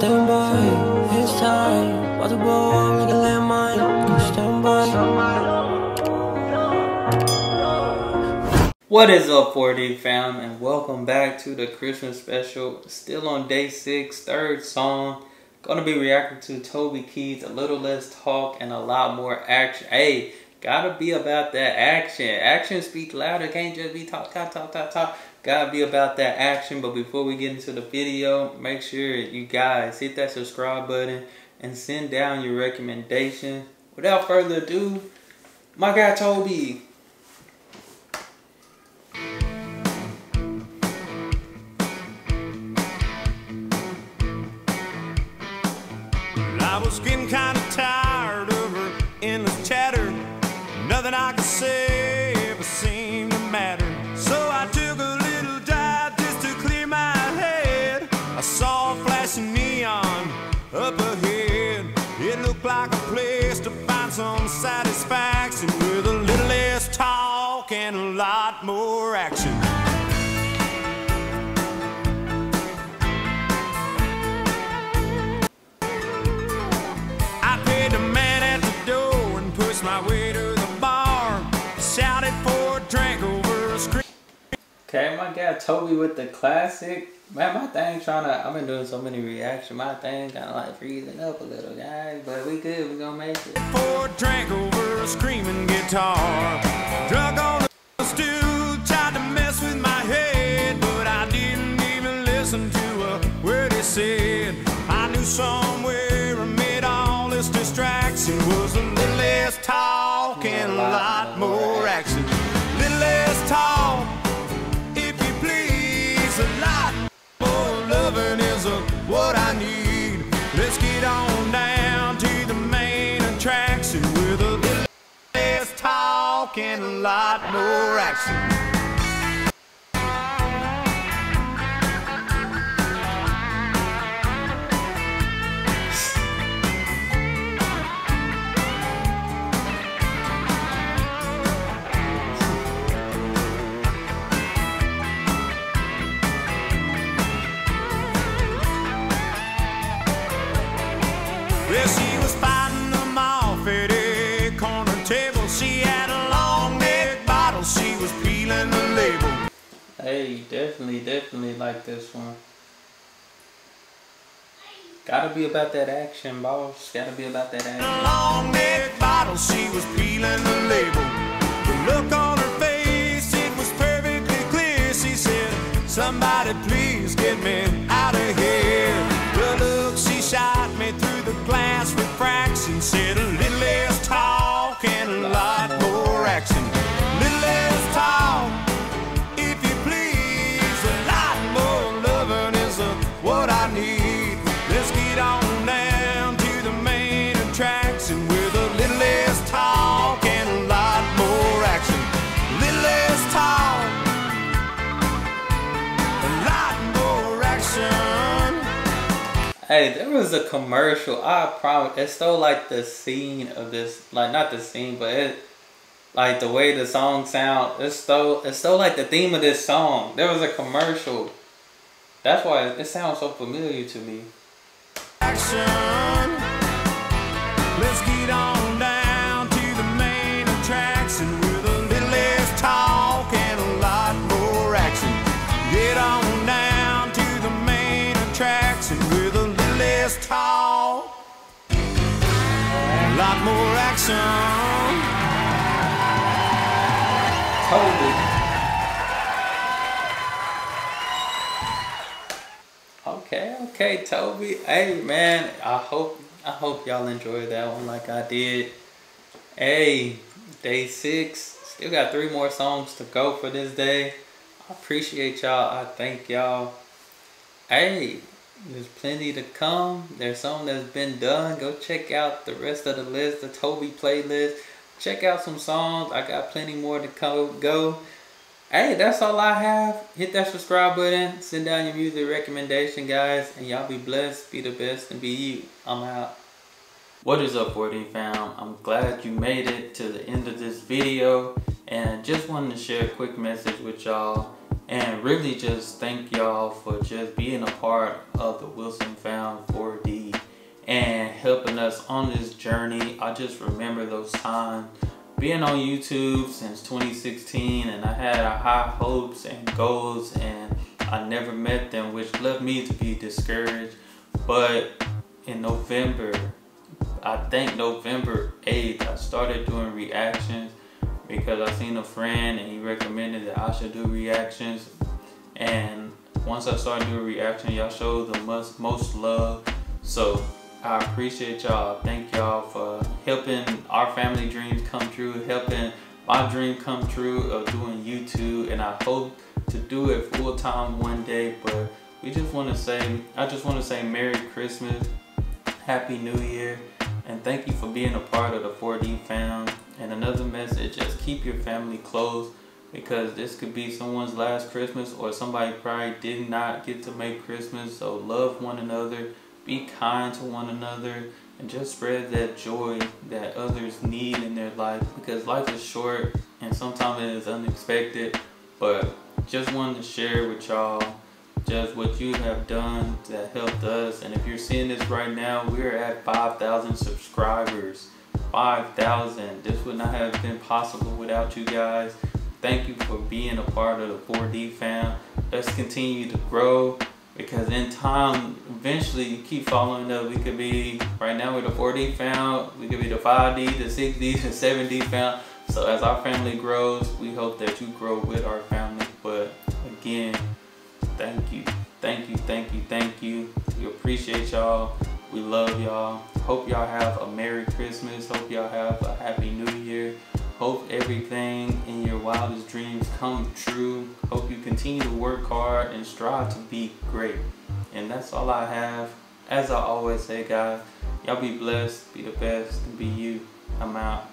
stand by, it's time. Like a landmine. Stand by. What is up 4D fam and welcome back to the Christmas special. Still on day six, third song. Gonna be reacting to Toby Keith, a little less talk and a lot more action. Hey, gotta be about that action. Action speak louder, can't just be talk, talk, talk, talk, talk. Gotta be about that action. But before we get into the video, make sure you guys hit that subscribe button and send down your recommendation. Without further ado, my guy Toby. I was getting kind of tired I saw a flashing neon up ahead. It looked like a place to find some satisfaction with a little less talk and a lot more action. I paid the man at the door and pushed my way to the bar. Shouted for a drink over a screen. Okay, my guy Toby with the classic. Man, my thing trying to, I've been doing so many reactions. My thing kind of like freezing up a little, guys. But we good, we gonna make it. For a drink over a screaming guitar. Drunk on the stool, tried to mess with my head, but I didn't even listen to a word he said. I knew somewhere amid all this distraction was a little less talk and a lot more lot more action. Well, Hey, definitely, definitely like this one. Gotta be about that action, boss. Gotta be about that action. long neck bottle. She was peeling the label. The look on her face, it was perfectly clear. She said, Somebody please get me out of here. Hey, there was a commercial. I promise. It's stole like the scene of this, like not the scene, but it, like the way the song sound. It's stole. it's stole like the theme of this song. There was a commercial. That's why it sounds so familiar to me. action. Lot more action. Toby. Okay, okay, Toby. Hey man, I hope I hope y'all enjoyed that one like I did. Hey, day six. Still got three more songs to go for this day. I appreciate y'all. I thank y'all. Hey, there's plenty to come. There's some that's been done. Go check out the rest of the list, the Toby playlist. Check out some songs. I got plenty more to co- go. Hey, that's all I have. Hit that subscribe button. Send down your music recommendation, guys. And y'all be blessed, be the best, and be you. I'm out. What is up, 4D fam? I'm glad you made it to the end of this video. And just wanted to share a quick message with y'all. And really just thank y'all for just being a part of the Wilson Found 4D and helping us on this journey. I just remember those times being on YouTube since 2016 and I had high hopes and goals and I never met them which left me to be discouraged. But in November, I think November 8th, I started doing reactions because I seen a friend and he recommended that I should do reactions. And once I started doing reaction, y'all showed the most, most love. So I appreciate y'all. Thank y'all for helping our family dreams come true, helping my dream come true of doing YouTube. And I hope to do it full time one day. But we just want to say, I just want to say Merry Christmas, Happy New Year, and thank you for being a part of the 4D fam. And another message, just keep your family close because this could be someone's last Christmas or somebody probably did not get to make Christmas. So love one another, be kind to one another, and just spread that joy that others need in their life because life is short and sometimes it is unexpected. But just wanted to share with y'all just what you have done that helped us. And if you're seeing this right now, we're at 5,000 subscribers. 5,000. This would not have been possible without you guys. Thank you for being a part of the 4D fam. Let's continue to grow because in time, eventually, you keep following up. We could be, right now, with the 4D fam. We could be the 5D, the 6D, the 7D fam. So as our family grows, we hope that you grow with our family. But again, thank you. Thank you, thank you, thank you. We appreciate y'all. We love y'all. Hope y'all have a Merry Christmas. Hope y'all have a Happy New Year. Hope everything in your wildest dreams come true. Hope you continue to work hard and strive to be great. And that's all I have. As I always say, guys, y'all be blessed, be the best, and be you. I'm out.